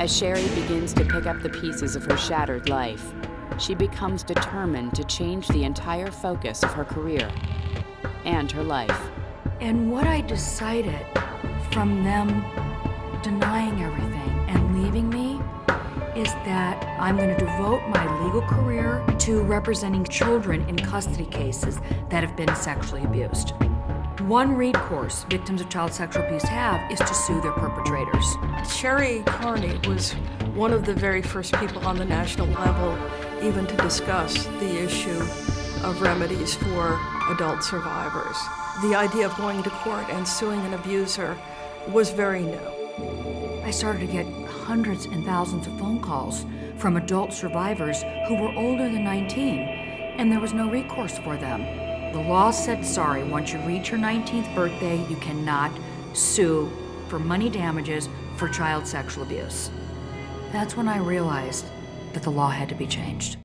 As Shari begins to pick up the pieces of her shattered life, she becomes determined to change the entire focus of her career and her life. And what I decided from them denying everything and leaving me is that I'm going to devote my legal career to representing children in custody cases that have been sexually abused. One recourse victims of child sexual abuse have is to sue their perpetrators. Shari Karney was one of the very first people on the national level even to discuss the issue of remedies for adult survivors. The idea of going to court and suing an abuser was very new. I started to get hundreds and thousands of phone calls from adult survivors who were older than 19, and there was no recourse for them. The law said, sorry, once you reach your 19th birthday, you cannot sue for money damages for child sexual abuse. That's when I realized that the law had to be changed.